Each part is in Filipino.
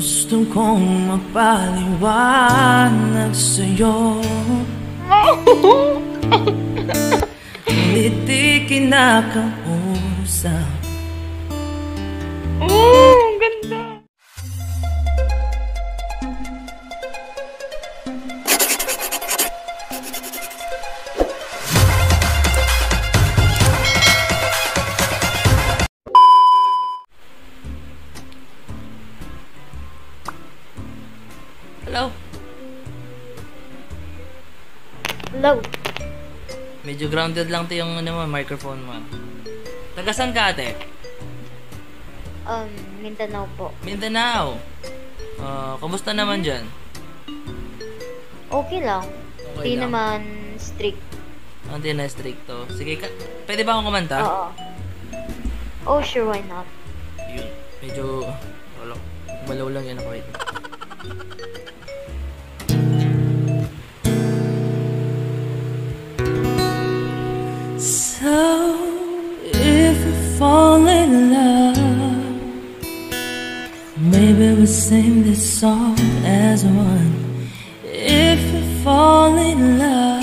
Gusto kong mapaliwanag sa'yo Ngunit di kinakausap ang ganda. Grounded lang to yung ano mo, microphone mo. Tagasan ka ate? Um, Mindanao po. Mindanao. Ah, kamusta naman dyan? Okay lang. Okay Di lang. naman strict. Hindi na stricto. Sige, ka- pwede ba akong kumanta? Oo. Oh, sure, why not? Yun. Medyo, wala. Balaw lang yan ako. Wait. Sing this song as one. If we fall in love,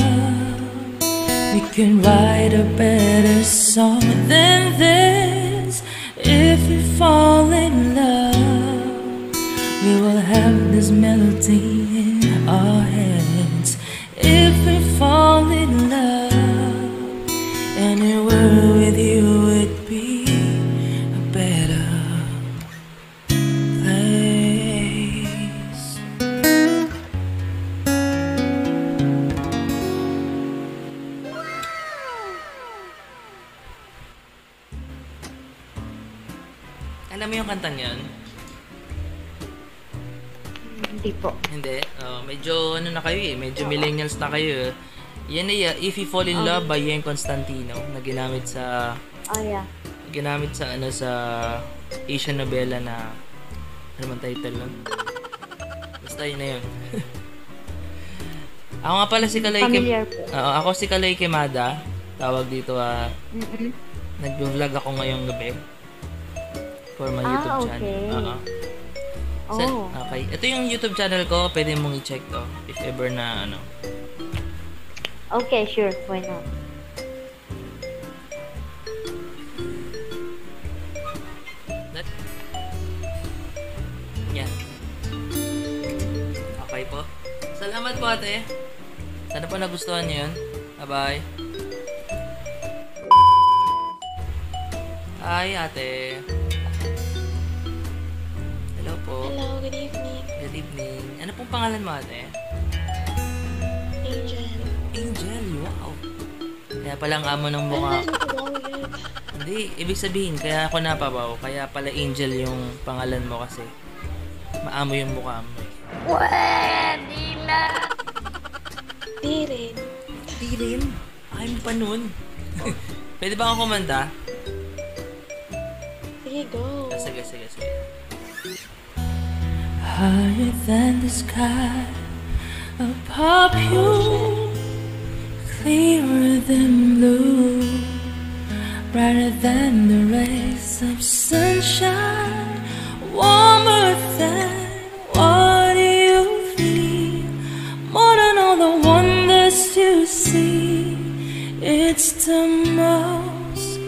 we can write a better song than na kayo eh. Yan ay uh, If You Fall In Love by Yen Constantino na ginamit sa Oh, yeah. ginamit sa ano sa Asian novela na ano man title nun? Basta yun na yun. ako nga pala si Kalay Kim- Familiar po. Oo, ako si Kalay Kimada. Tawag dito ah Mm-mm. nagvo-vlog ako ngayong gabi for my Ah, YouTube okay. channel. Oo. Sa- Oh. okay. Ito yung YouTube channel ko. Pwede mong i-check to. If ever na ano. Okay, sure, why not? That... Yan. Okay po. Salamat po ate. Sana po nagustuhan niyo yun. Bye-bye. Hi ate. Hello po. Hello, good evening. Good evening. Ano pong pangalan mo ate? Kaya palang amo ng mukha. Hindi, ibig sabihin, kaya ako napabaw. Kaya pala Angel yung pangalan mo kasi maamo yung mukha mo. eh. Di rin. Di rin. I'm pa nun. Pwede ba akong kumanta? Sige, go. Ah, sige, sige, sige. Higher than the sky Above you Clearer than blue Brighter than the rays of sunshine Warmer than what you feel More than all the wonders you see. It's the most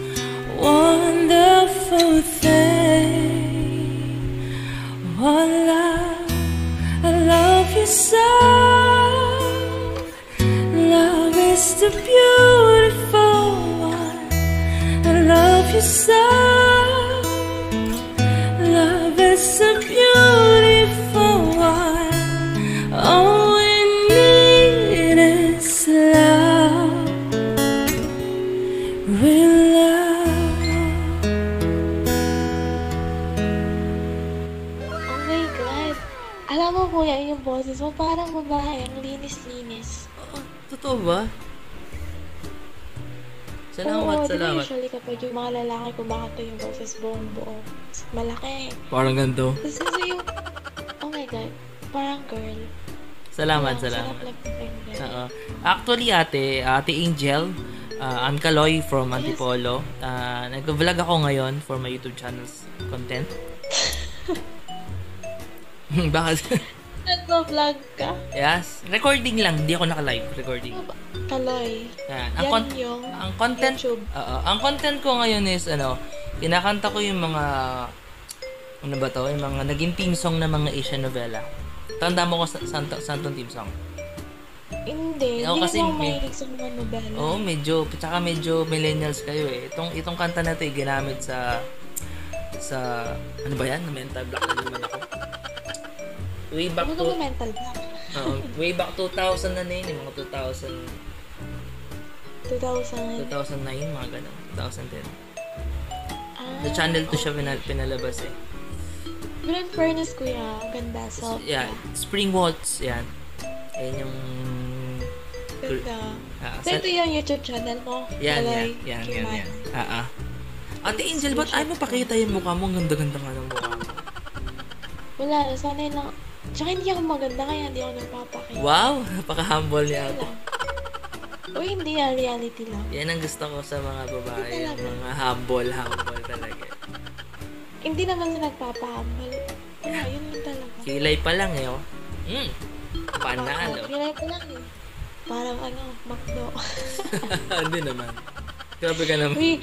wonderful thing. Oh love, I love you so Is the beautiful one I love you so Love is the beautiful one All we need is love Real love Oh my God. Alam mo, kuya, yung boses mo parang babae. Ang linis-linis. Oo, totoo ba? Salamat, Oo, di salamat. usually kapag yung mga lalaki kumakato yung boses buong buo. Malaki. Parang ganito. Tapos kasi yung, oh my God, parang girl. Salamat, Parang salamat. sarap. Oo. Actually, ate, ate Angel, uh, I'm Kaloy from Antipolo. Uh, nag-vlog ako ngayon for my YouTube channel's content. Bakit? Nagpa-vlog ka? yes. Recording lang. Hindi ako naka-live. Recording. Ba? Kaloy. Yan. Ang, Yan con- yung ang content, YouTube. Oo. ang content ko ngayon is, ano, kinakanta ko yung mga, ano ba to, yung mga naging theme song ng mga Asian novela. Tanda mo ko sa Santo, Santong theme song. Hindi. Ako Hindi kasi kasi ako may- mahilig sa mga nobela. Oo, medyo, tsaka medyo millennials kayo eh. Itong, itong kanta na to eh, ginamit sa, sa, ano ba yan? Mental block na naman ako. Way back Ano to, ka mental block? oo, way back 2000 na na yun, yung mga 2000, 2000. 2009, mga ganun, 2010. Ah, The channel to siya pinal- pinalabas eh. Pero in fairness, kuya, ganda. So, Yan, Spring Waltz, yan. Yan yung, Ganda. ah, So, ito yung YouTube channel mo? yan, yan, Kaloy yan, yan, Kiman. yan. Ah, ah. Ate Angel, ba't ayaw mo pakita yung mukha mo? Ang ganda-ganda nga ng mukha mo. Wala, sanay lang. Tsaka hindi ako maganda, kaya hindi ako nagpapakita. Wow, napaka-humble ni ate. Uy, hindi yan. Reality lang. Yan ang gusto ko sa mga babae. Mga humble, humble talaga. Hindi naman sa nagpapahambal. Wala, yun lang talaga. Kilay pa lang eh, oh. Mm. Panalo. Pilay ko lang eh. Parang ano, McDo. Hindi naman. Grabe ka naman. Uy,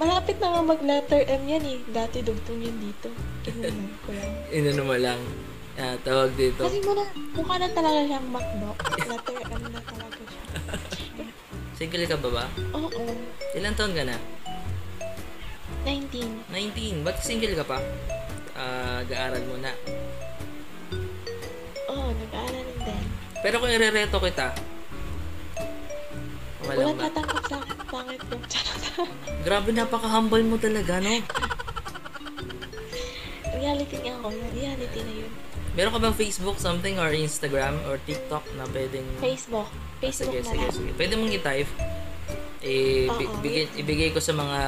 malapit na nga mag-letter M yan eh. Dati dugtong yun dito. Kinunan ko lang. Inano mo lang. Ah, tawag dito. Kasi muna, mukha na talaga siyang McDo. Letter M na. Single ka ba ba? Oo. Ilan taon ka na? 19. 19. Ba't single ka pa? Ah, gaaral mo na. Oo, nag-aaral din. Pero kung irereto kita, Walang walang tatanggap sa akin. Pangit yung charot. Grabe, napaka-humble mo talaga, no? Reality nga ako. Reality na yun. Meron ka bang Facebook, something, or Instagram, or TikTok na pwedeng... Facebook. Facebook sige, na sige, lang. sige. Pwede mong i-type. Eh, bigay, ibigay ko sa mga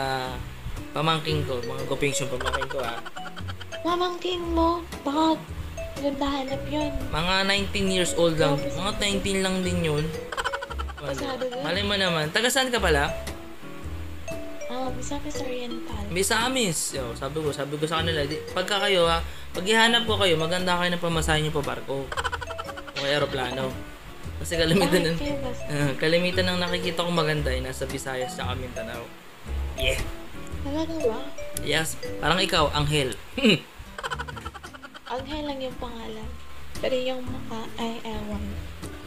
pamangking ko, mga gopings yung pamangking ko ah. Mamangkin mo. Baka ganda hanap yun. Mga 19 years old lang. Mga 19 lang din yun. Pasado. Malay mo naman. Taga saan ka pala? Ah, Misamis Oriental. Misamis. Yo, sabi ko, sabi ko sa kanila, di, pagka kayo ha, pag ihanap ko kayo, maganda kayo ng pamasahin nyo pa barko. O aeroplano. Kasi kalimitan ng, ba? Ah, kalimitan ng nakikita kong maganda ay nasa Visayas at Mindanao. Yeah. Talaga ba? Yes. Parang ikaw, Anghel. Angel lang yung pangalan. Pero yung mukha ay ewan.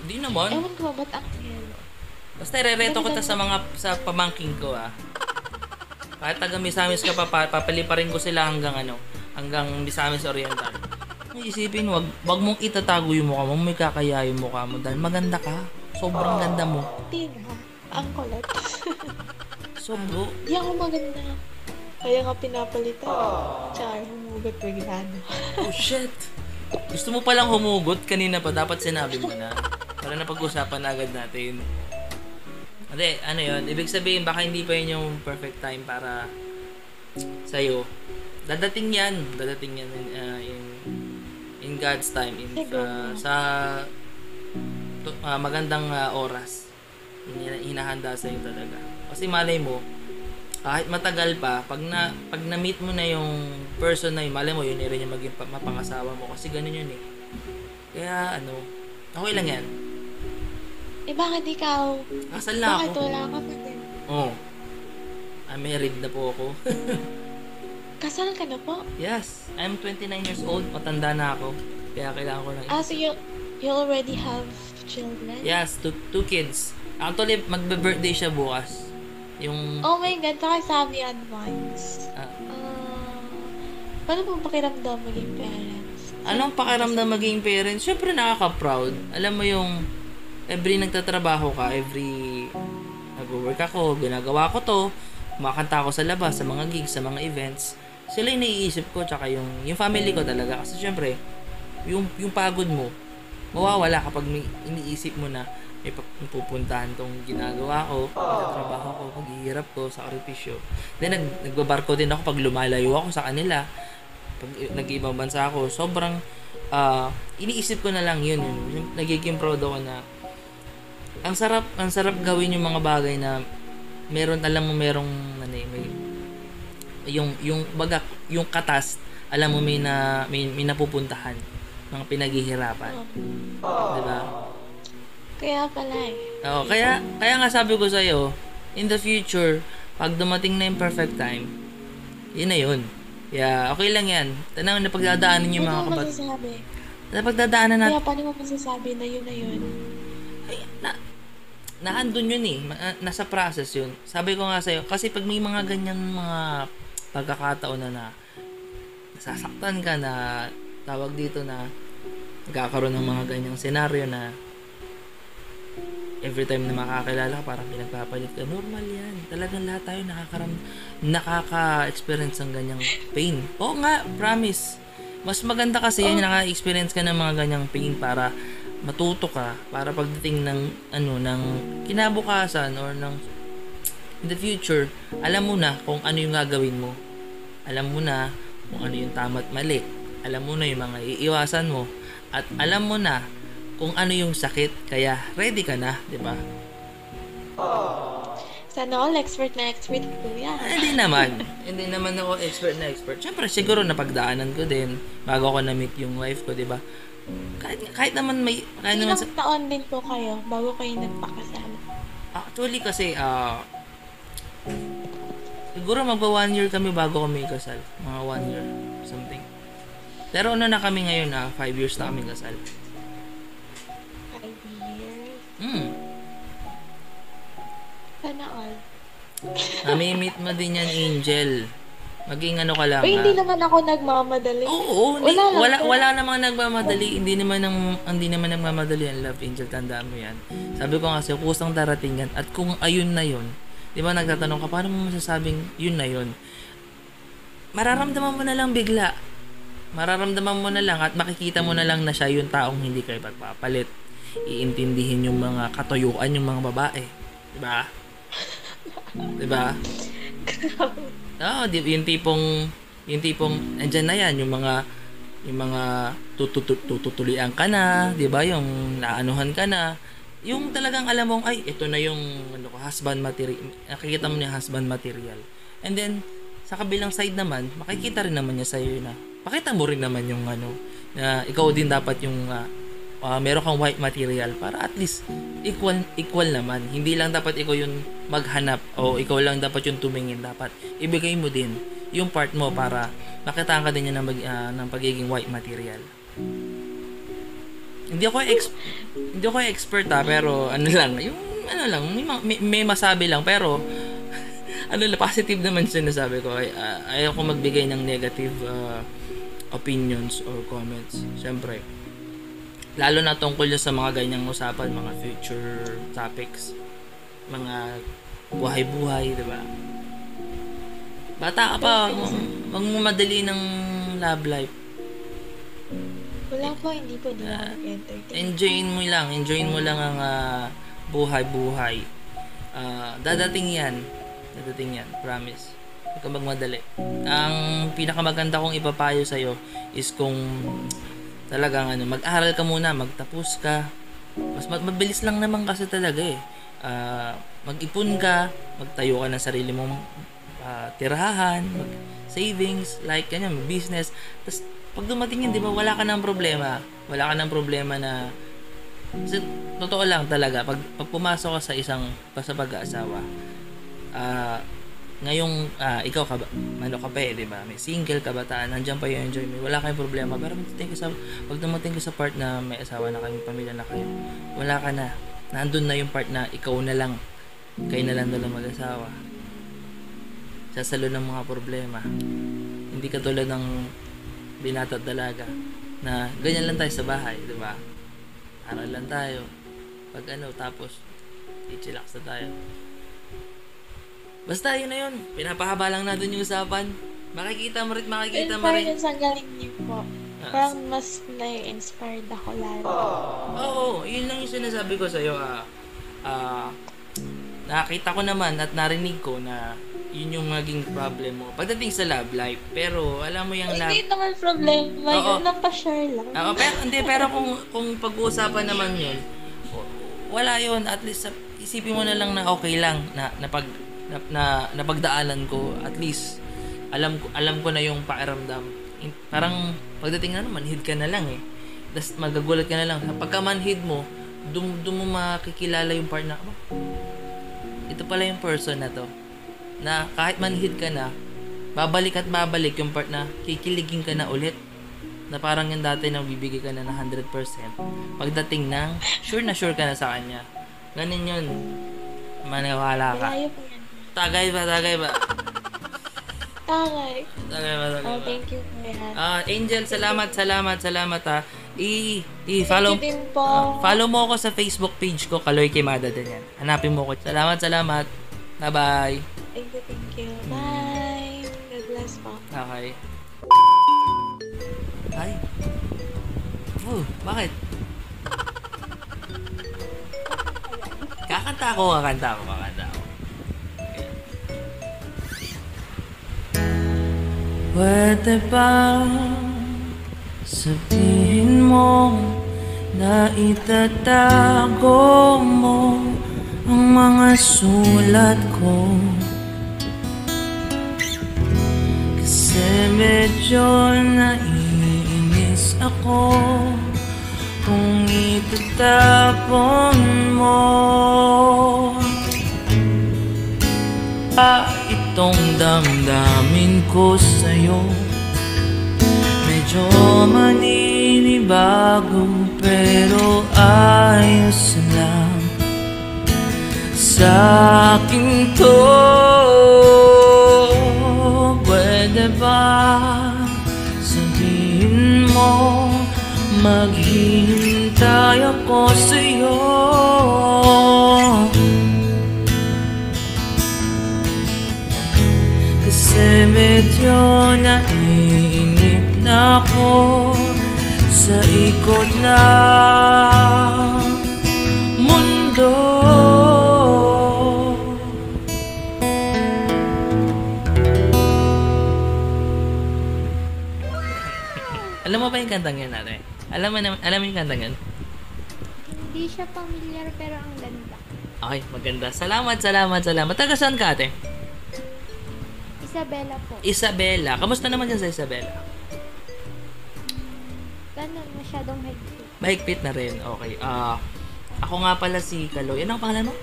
Hindi naman. Ewan ko ba ba't Angel? Basta irereto ko ta sa mga sa pamangking ko ah. Kahit taga Misamis ka pa, pa papaliparin ko sila hanggang ano, hanggang Misamis Oriental. Isipin, wag, wag mong itatago yung mukha mo, may kakaya yung mukha mo dahil maganda ka. Sobrang ganda mo. Hindi na. Ang kulat. Sobro. Di ako maganda. Kaya nga pinapalitan. Char, humugot biglaan. Oh shit. Gusto mo palang humugot kanina pa, dapat sinabi mo na. Para napag-usapan na agad natin. Hindi, ano yun, ibig sabihin baka hindi pa yun yung perfect time para sa'yo. Dadating yan, dadating yan uh, in, in God's time, in, uh, sa to- uh, magandang uh, oras. Hina- Hinahanda sa'yo talaga. Kasi malay mo, kahit matagal pa, pag na pag na-meet mo na yung person na yun, malay mo yun rin yung maging pa- mapangasawa mo kasi ganun yun eh. Kaya ano, okay lang yan. Eh bakit ikaw? Kasal na Bakit ako. wala ka pa din? Oh. I'm married na po ako. Kasal ka na po? yes, I'm 29 years old, matanda na ako. Kaya kailangan ko ng Ah, so you, you already have children? Yes, two, two kids. Actually, magbe-birthday siya bukas. Yung Oh my God, pakisabi advice. ah, Ah, paano mo pakiramdam maging parents? Anong pakiramdam maging parent? Siyempre nakaka-proud. Alam mo yung every nagtatrabaho ka, every nag-work ako, ginagawa ko to, kumakanta ako sa labas, sa mga gigs, sa mga events. Sila yung naiisip ko, tsaka yung, yung family ko talaga. Kasi syempre, yung, yung pagod mo, mawawala kapag may iniisip mo na may pupuntahan tong ginagawa ko, trabaho ko, paghihirap ko, sa sakripisyo. Then, nag, nagbabarko din ako pag lumalayo ako sa kanila pag nag-ibang bansa ako, sobrang ah, iniisip ko na lang yun, yun. Nagiging proud ako na ang sarap, ang sarap gawin yung mga bagay na meron, alam mo, merong, ano eh, may, yung, yung, baga, yung katas, alam mo, may na, may, may napupuntahan. mga pinaghihirapan. Di ba? Kaya pala eh. Oo, kaya, kaya nga sabi ko sa'yo, in the future, pag dumating na yung perfect time, yun na yun. Kaya, okay lang yan. Tanaw na pagdadaanan yung mga masasabi? Na pagdadaanan natin, Kaya paano mo masasabi na yun na yun? ay, na, naandun yun eh. Nasa process yun. Sabi ko nga sa'yo, kasi pag may mga ganyan mga pagkakataon na na nasasaktan ka na tawag dito na nagkakaroon ng mga ganyang senaryo na every time na makakilala ka, parang pinagpapalit ka. Normal yan. Talagang lahat tayo nakakaram, nakaka-experience ng ganyang pain. Oo nga, promise. Mas maganda kasi yan, naka-experience ka ng mga ganyang pain para matuto ka, para pagdating ng, ano, ng kinabukasan or ng in the future, alam mo na kung ano yung gagawin mo. Alam mo na kung ano yung tama at mali. Alam mo na yung mga iiwasan mo. At alam mo na kung ano yung sakit. Kaya ready ka na, di ba? Sana all expert na expert ko yan. Ah, Hindi naman. Hindi naman ako expert na expert. Siyempre, siguro napagdaanan ko din bago ako na-meet yung wife ko, di ba? Kahit, kahit naman may... Kahit naman sa, Ilang taon din po kayo bago kayo nagpakasama? Actually kasi, ah, siguro magpa one year kami bago kami kasal. Mga one year, something. Pero ano na kami ngayon, ah, five years na kami kasal. Five years. Hmm. Sana all. Nami-meet mo din yan, Angel. Maging ano ka lang, Uy, hindi ah. naman ako nagmamadali. Oo, hindi, Wala wala, po. wala namang nagmamadali. Hindi naman ng, hindi naman nagmamadali ang love angel. Tandaan mo yan. Sabi ko nga sa'yo, kusang darating yan. At kung ayun na yun, di ba nagtatanong ka, paano mo masasabing yun na yun? Mararamdaman mo na lang bigla. Mararamdaman mo na lang at makikita mo na lang na siya yung taong hindi kayo pagpapalit. Iintindihin yung mga katuyuan yung mga babae. Di ba? Di ba? Oo, di, yung tipong yung tipong andyan na yan yung mga yung mga tututu- tututulian ka na, 'di ba? Yung naanuhan ka na. Yung talagang alam mong ay ito na yung ano husband material. Nakikita mo na husband material. And then sa kabilang side naman, makikita rin naman niya sa iyo na pakita mo rin naman yung ano na ikaw din dapat yung ah, ah, meron kang white material para at least equal equal naman. Hindi lang dapat ikaw yung maghanap o ikaw lang dapat yung tumingin dapat. Ibigay mo din yung part mo para makitaan ka din niya ng, ah, ng pagiging white material. Hindi ako ex hindi ako expert ha, pero ano lang, yung ano lang, may, ma- may, masabi lang pero ano lang, positive naman sinasabi ko. Ay, ah, ayaw ko magbigay ng negative ah, opinions or comments. Siyempre, lalo na tungkol sa mga ganyang usapan, mga future topics, mga buhay-buhay, di ba? Bata ka pa, wag mo madali ng love life. Wala po, hindi po. Hindi ako nag-entertain. Enjoyin mo lang, enjoyin mo lang ang ah, buhay-buhay. Ah, dadating yan. Dadating yan, promise. Huwag ka magmadali. Ang pinakamaganda kong ipapayo sa'yo is kung talagang ano, mag-aral ka muna, magtapos ka. Mas ma- mabilis lang naman kasi talaga eh. Ah, mag-ipon ka, magtayo ka ng sarili mong ah, tirahan, mag savings, like ganyan, business. Tapos pag dumating yun, di ba, wala ka ng problema. Wala ka ng problema na kasi, totoo lang talaga, pag, pag pumasok ka sa isang sa pag-aasawa, ah, ngayong ah, ikaw ka ano ka pa eh, di ba? May single kabataan, nandiyan pa yung enjoy mo, wala kayong problema. Pero pag ka sa, pag dumating ka sa part na may asawa na kayo, may pamilya na kayo, wala ka na. Nandun na yung part na ikaw na lang, kayo na lang dalang mag-asawa. Sasalo ng mga problema. Hindi katulad ng binata at dalaga na ganyan lang tayo sa bahay, di ba? Aral lang tayo. Pag ano, tapos, i-chillax na tayo. Basta yun na yun. Pinapahaba lang natin yung usapan. Makikita mo rin, makikita mo rin. fairness, ang galing niyo po. Ah. Parang mas na-inspired ako lalo. Oo, yun lang yung sinasabi ko sa'yo. Ah, ah, nakita ko naman at narinig ko na yun yung maging problem mo. Pagdating sa love life, pero alam mo yung love... Hindi naman problema. Oo. Yun lang pa-share lang. Oo, pero hindi pero kung kung pag-uusapan naman 'yun, wala 'yun at least isipin mo na lang na okay lang na napag na, na napagdaanan ko at least alam ko alam ko na yung pakiramdam. Parang pagdating na naman hid ka na lang eh. tas magagulat ka na lang. Pagka manhid mo, dum, dum mo makikilala yung part na, "Aba, ito pala yung person na to. Na kahit manhid ka na, babalik at babalik yung part na kikiligin ka na ulit. Na parang yung dati nang bibigay ka na ng 100%. Pagdating ng, sure na sure ka na sa kanya. Ganun yun. Maniwala ka. Tagay ba, tagay ba? Tagay. Tagay ba, tagay Oh, ba? thank you yan. Ah, Angel, salamat, salamat, salamat ha. I, i follow, ah, follow mo ako sa Facebook page ko, Kaloy Kimada din yan. Hanapin mo ko. Salamat, salamat. Bye-bye. Thank you, thank you. Bye. God bless po. Okay. Ay. Oh, bakit? Kakanta ako, kakanta ako, kakanta ako. Pwede ba sabihin mo na itatago mo ang mga sulat ko? Medyo naiinis ako. Kung itatapon mo. Pa itong damdamin ko sa'yo. Medyo maninibago pero ayos lang. Sa akin to ba? Sabihin mo Maghihintay ako sa'yo. Kasi medyo naiinip na ako Sa ikot na Alam mo ba yung kantang yan, ate? Alam mo, na, alam mo yung kantang yan? Hindi siya familiar pero ang ganda. Okay, maganda. Salamat, salamat, salamat. Taga saan ka, ate? Isabella po. Isabela. Kamusta naman dyan sa Isabela? Ganun, masyadong higpit. Mahigpit na rin. Okay. Ah, ako nga pala si Kaloy. Ano ang pangalan mo?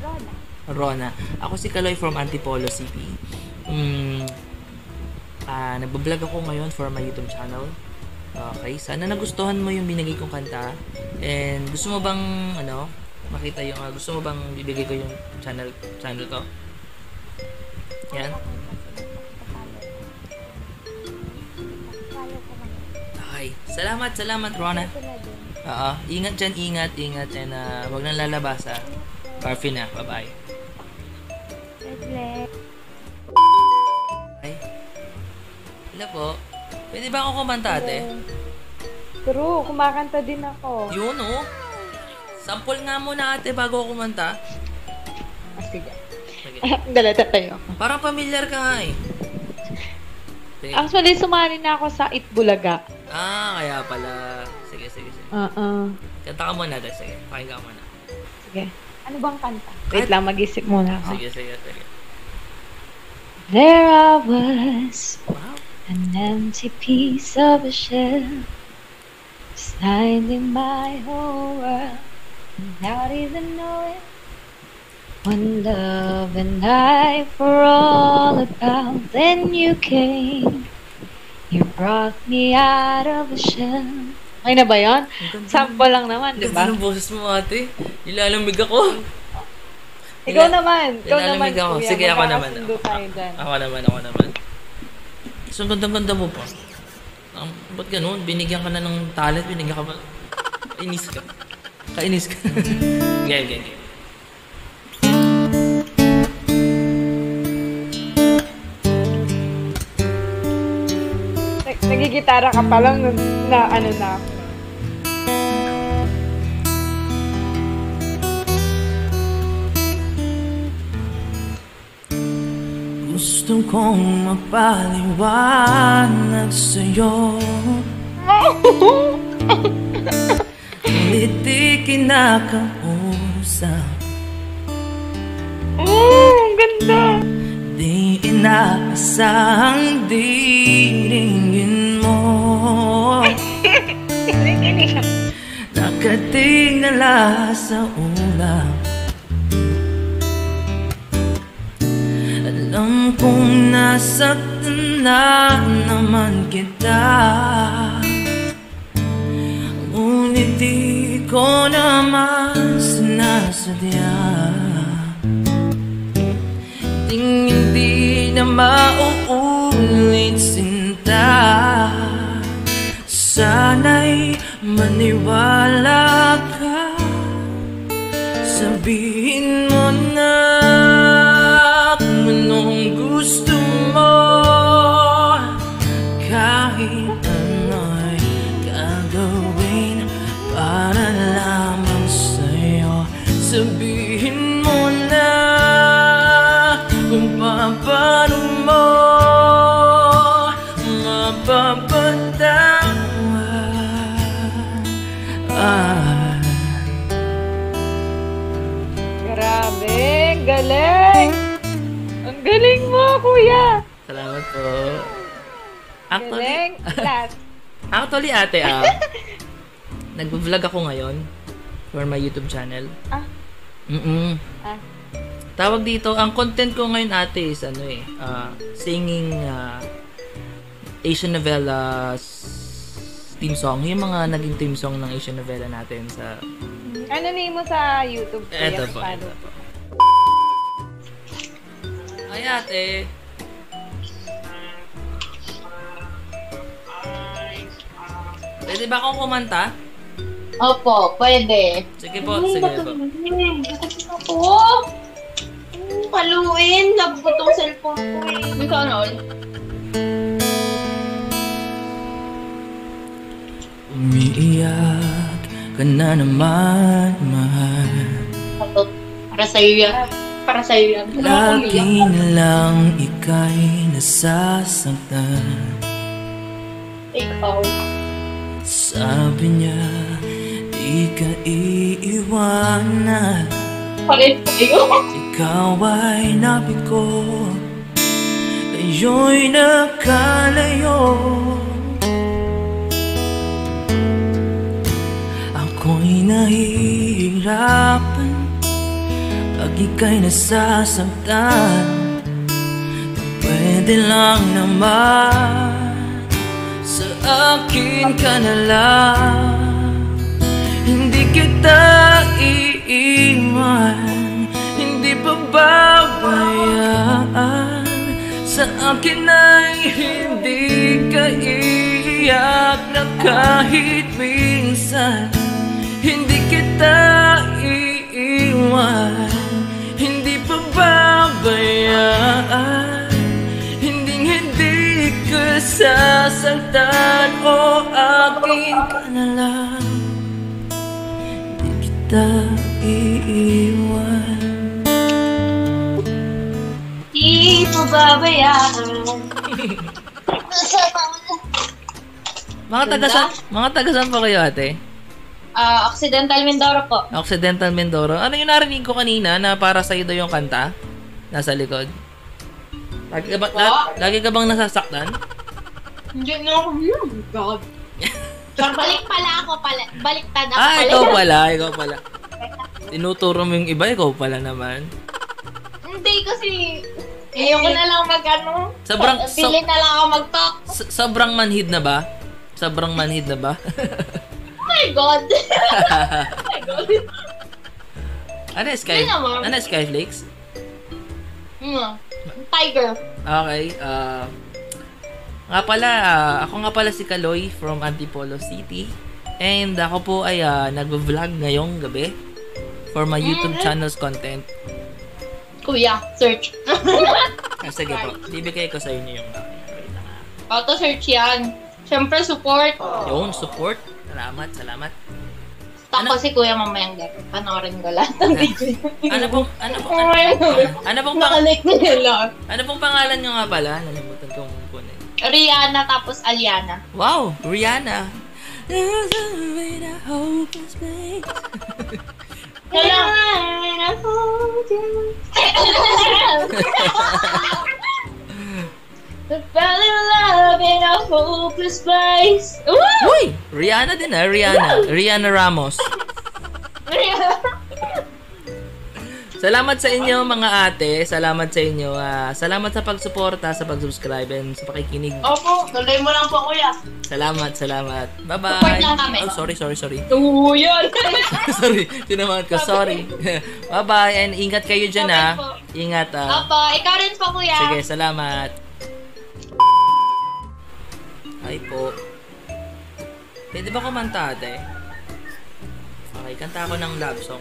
Roda. Rona. Ako si Kaloy from Antipolo CP. Mm, ah, nagbablog ako ngayon for my YouTube channel. Okay, sana nagustuhan mo yung binigay kong kanta. And gusto mo bang ano, makita yung ah, gusto mo bang bibigay ko yung channel channel ko? Yan. Okay. Salamat, salamat Rona. Oo. Ingat dyan, ingat, ingat. And uh, wag nang lalabas ha. Parfin na. Bye-bye. Hello po. Pwede ba ako kumanta ate? True, kumakanta din ako. Yun oh. Sample nga muna ate bago ako kumanta. Ah, sige. Sige. Dalata tayo. Parang familiar ka nga eh. Sige. Actually, sumali na ako sa Itbulaga. Ah, kaya pala. Sige, sige, sige. Uh-uh. Kanta ka muna ate. Sige, pakinggan ka muna. Sige. Ano bang kanta? Wait lang, mag-isip muna ako. Sige, sige, sige. There I was Wow. An empty piece of a shell Sliding my whole world Without even knowing When love and life were all about Then you came You brought me out of a shell Okay na ba yun? Ganda- Sample lang naman, di Ganda ba? ng boses mo ate. Ilalamig ako. Ikaw naman. Ikaw naman, ako. Sige, ako naman. Ako naman, ako naman. So, ang ganda-ganda mo pa. Um, ba't ganun? Binigyan ka na ng talent, binigyan ka pa. Kainis ka. Kainis ka. game, game. Nag- Nagigitara ka pa lang nun- na ano na Gusto kong mapaliwanag sa'yo. Ngunit di kinakausap. Oh, ang ganda! Di inaasahang diringin mo. Nakating na sa ulap Alam kong nasaktan na naman kita. Ngunit di ko naman sinasadya Ding hindi na mauulit sinta. Sana'y maniwala ka. Sabihin Galing! Last. actually ate, ah, nag-vlog ako ngayon for my YouTube channel. Ah. Mm-mm. Ah. Tawag dito, ang content ko ngayon ate is ano eh, ah, singing ah, Asian novellas theme song. Yung mga naging theme song ng Asian novela natin sa... Ano name mo sa YouTube? Eto po, eto po. Ay ate, Pwede ba akong kumanta? Opo, pwede. Sige po, sige po. Ako? Paluin. Love ko tong cellphone ko eh. Ikaw all. Umiiyak ka na naman, mahal para sa'yo yan. Para sa'yo yan. Lagi na lang ika'y nasasaktan Ikaw. Sabi niya, di ka iiwanan. Palit sa'yo. Ikaw ay napit ko. Kayo'y nakalayo. Ako'y nahihirapan Pag ika'y nasasaktan. Pwede lang naman Sa akin ka na lang. Hindi kita iiwan. Hindi pa babayaan Sa akin ay hindi ka iiyak Na kahit minsan. Hindi kita iiwan. Hindi pa babayaan Hindi hindi ka sasaktan O akin ka na lang Di kita iiwan Di mo babayaan. Mga tagasan, mga tagasan pa kayo ate? Ah, Occidental Mindoro po. Occidental Mindoro. Ano yung narinig ko kanina na para sa'yo daw yung kanta? Nasa likod. Lagi ka, ba, la- lagi ka bang nasasaktan? Hindi na ako. Oh God. Balik pala ako pala. Baliktad ako Ah, pala. ikaw pala, ikaw pala. Tinuturo mo yung iba, ikaw pala naman. Hindi kasi ayoko na lang mag ano. Sobrang- so- Pili na lang ako mag-talk. S- sobrang manhid na ba? Sobrang manhid na ba? Oh my God. oh my God. ano yung Sky? Ano yung Skyflakes? Hmm. Tiger. Okay, ah... nga pala, ah, ako nga pala si Kaloy from Antipolo City. And ako po ay ah, nag-vlog ngayong gabi for my YouTube channel's content. Kuya, search. Ah, sige po, bibigay ko sa inyo yung ah. Auto-search yan. Siyempre, support. Yun, support. Salamat, salamat. Stop Ano? ko si Kuya mamayang gabi. Panoorin ko lahat ng video. Ano pong, ano pong, ano, God. ano pong, pang, ano pong pangalan nyo nga pala? Nalimutan kong kunin. Rihanna tapos Aliana. Wow, Rihanna. Space. The fell in love in a hopeless place. Uy! Rihanna din ah, Rihanna. Rihanna Ramos. Salamat sa inyo mga ate. Salamat sa inyo. ah, salamat sa pagsuporta, sa pag-subscribe, and sa pakikinig. Opo, tuloy mo lang po, kuya. Salamat, salamat. Support Bye-bye. lang kami. Oh, sorry, sorry, sorry. Oo, yun. sorry, tinamaan ko. Sorry. Bye-bye, and ingat kayo dyan, Okay ha. po. Ingat, ah. Opo, ikaw rin po, kuya. Sige, salamat. Ay po. Pwede ba kumanta, ate? Okay, kanta ako ng love song.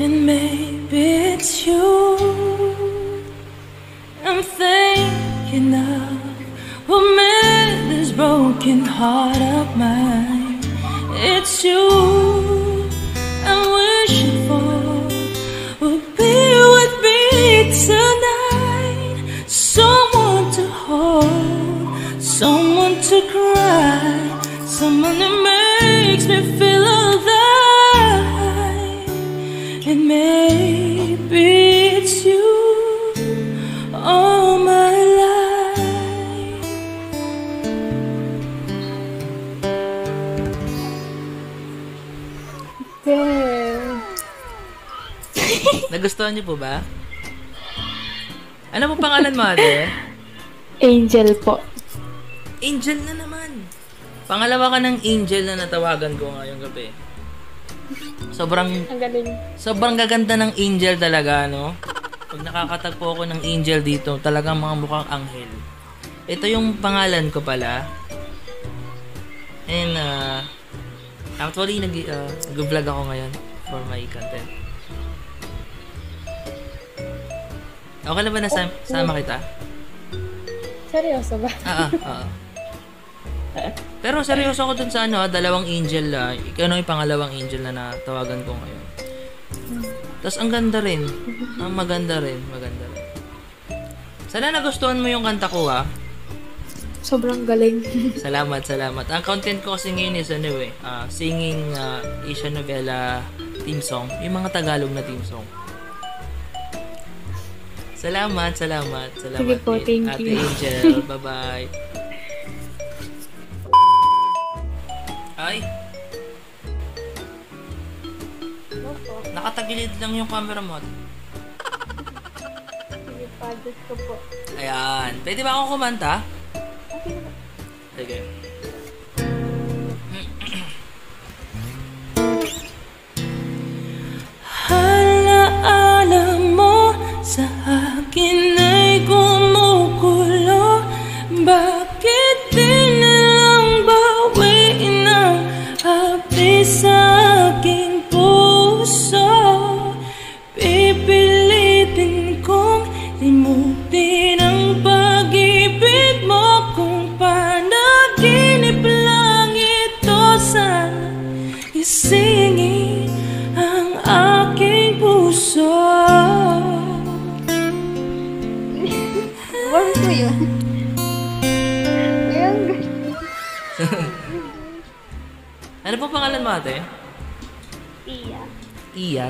And maybe it's you I'm thinking of. Who made this broken heart of mine? It's you I'm wishing for Nagustuhan niyo po ba? Ano po pangalan mo, ate? Angel po. Angel na naman. Pangalawa ka ng angel na natawagan ko ngayong gabi. Sobrang Ang galing. sobrang gaganda ng angel talaga, no? Pag nakakatagpo ako ng angel dito, talagang mga mukhang anghel. Ito yung pangalan ko pala. And, uh, actually, uh, nag-vlog ako ngayon for my content. Okay na ba na sam- sama kita? Seryoso ba? Ah, ah, ah. Pero seryoso ako dun sa ano, dalawang angel ah. Ikaw na yung pangalawang angel na natawagan ko ngayon. Tapos ang ganda rin. Ang maganda rin, maganda rin. Sana nagustuhan mo yung kanta ko ah. Sobrang galing. Salamat, salamat. Ang content ko kasi ngayon is ano eh, ah, singing ah, Asian novela theme song. Yung mga Tagalog na theme song. Salamat, salamat, salamat. Sige po, thank Ate you. Angel, bye-bye. Ay. Nakatagilid lang yung camera mo. Sige pa, Diyos ko po. Ayan. Pwede ba akong kumanta? Sige. Alaala mo sa akin ay kumukulo Bakit di nalang bawiin ang happy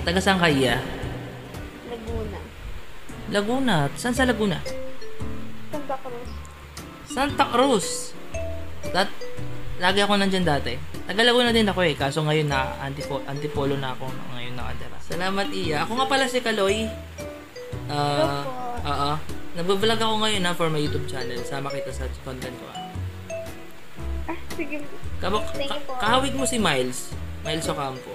Taga saan ka Iya? Laguna. Laguna. Saan sa Laguna? Santa Cruz. Santa Cruz. Dat Lagi ako nandyan dati. Taga Laguna din ako eh. Kaso ngayon na antipo antipolo na ako ngayon nakatira. Salamat Iya. Ako nga pala si Kaloy. Ah, oo. Nagbo-vlog ako ngayon na for my YouTube channel. Sama kita sa content ko. ah. Ah, sige. Kabo, Thank ka- kahawig mo si Miles. Miles Ocampo.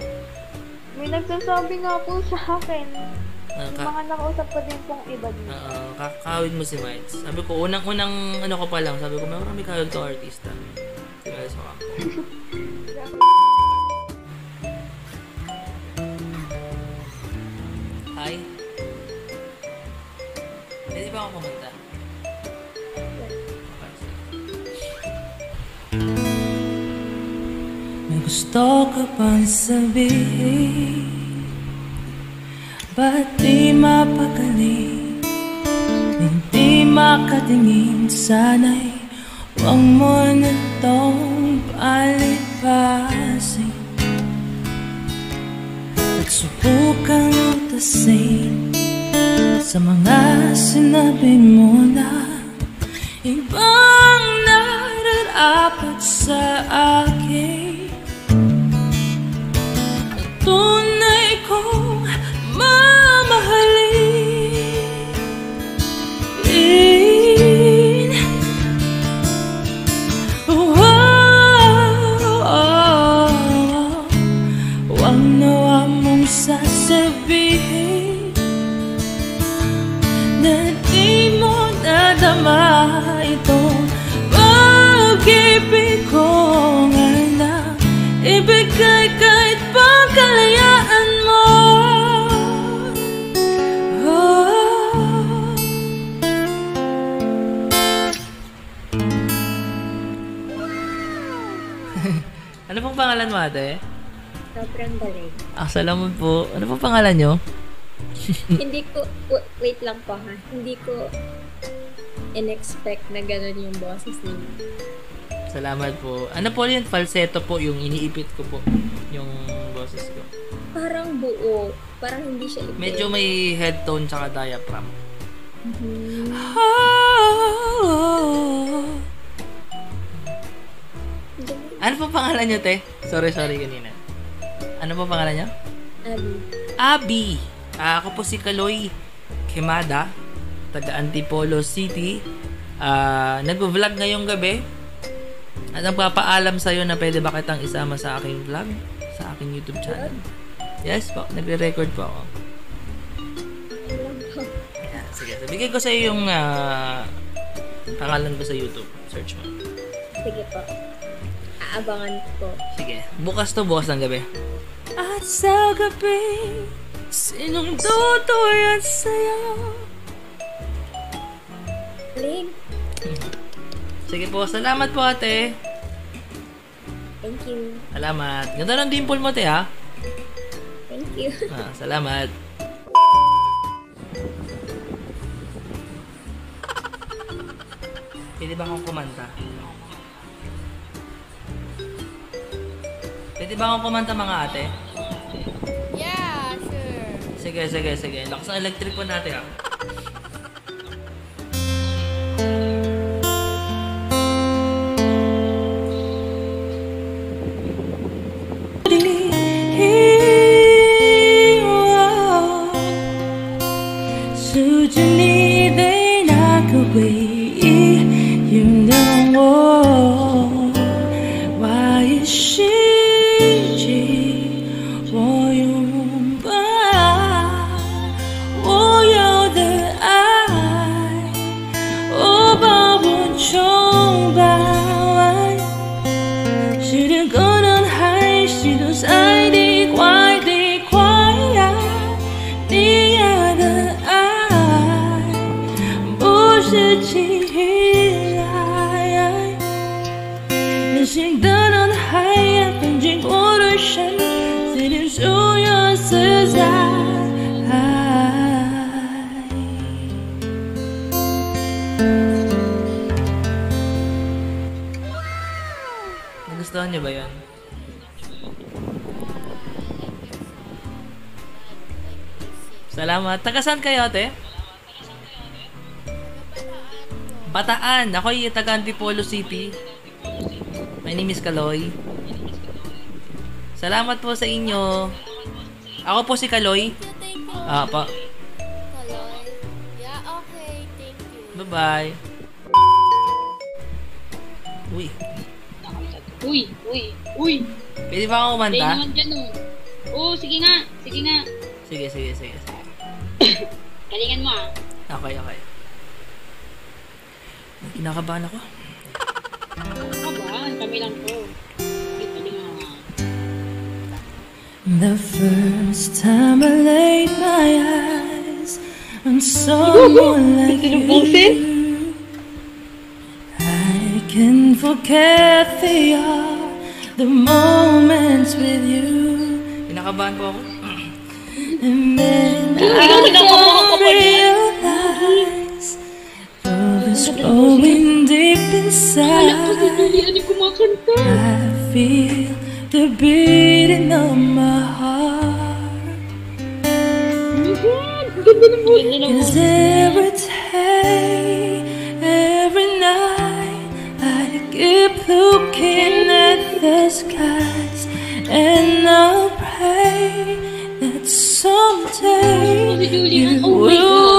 May nagsasabi nga po sa akin. Ah, Yung ka- mga nakausap ko din pong iba din. Oo, ka- kahawig mo si Miles. Sabi ko, unang-unang ano ko pa lang, sabi ko, marami kahawig to artista. Si Miles Ocampo. Gusto ka pang sabihin. Ba't di mapagaling? Hindi makatingin. Sana'y Huwag mo na tong palipasin. At subukang utasin Sa mga sinabi mo na Ibang apat sa akin tunay kong mamahalin. Wow, Huwag nawa mong sasabihin Na di mo nadama itong pag-ibig ko na Ibigay kahit pong pangalan mo ate? Sobrang galing. Ah, salamat po. Ano pong pangalan nyo? hindi ko, wait lang po ha. Hindi ko in-expect na gano'n yung boses niya. Salamat po. Ano po yun? Falsetto po yung iniipit ko po. Yung boses ko. Parang buo. Parang hindi siya ipit. Medyo may head tone tsaka diaphragm. Ano po pangalan nyo, te? Sorry, sorry kanina. Ano po pangalan nyo? Abi. Abi. Ah, ako po si Kaloy Kemada, taga Antipolo City. Ah, nagvo-vlog ngayong gabi. At nagpapaalam sa iyo na pwede ba kitang isama sa aking vlog sa aking YouTube channel. Yes po, nagre-record po ako. Sige, so bigay ko sa iyo yung ah, pangalan ko sa YouTube. Search mo. Sige po. Aabangan ko. Sige, bukas to bukas ng gabi. At sa gabi Sinong tutuyan sa'yo Ling, Sige po, salamat po ate. thank you. Salamat. Ganda ng dimple mo te ha. Thank you. Ah, salamat. Pwede ba akong kumanta? Pwede ba akong kumanta mga ate? Yeah, sure. Sige, sige, sige. Lakas ng electric po natin Salamat. Taga saan kayo, ate? Bataan. Ako ay taga Antipolo City. My name is Kaloy. Salamat po sa inyo. Ako po si Kaloy. Ah, pa. Kaloy. Yeah, okay. Thank you. Bye-bye. Uy, Uy, uy, uy. pwede ba ako Hindi kumanta? naman dyan oh. Oo, sige nga. Sige nga. Sige, sige, sige. sige. Galingan mo ah. Okay, okay. Kinakabahan ako. Ba? Kami lang din ah. The first time I laid my eyes on someone like you, I can forget the hour, the moments with you, Kinakabahan po ako. Growing deep inside. I feel the beating of my heart. Oh my God. later, you oh will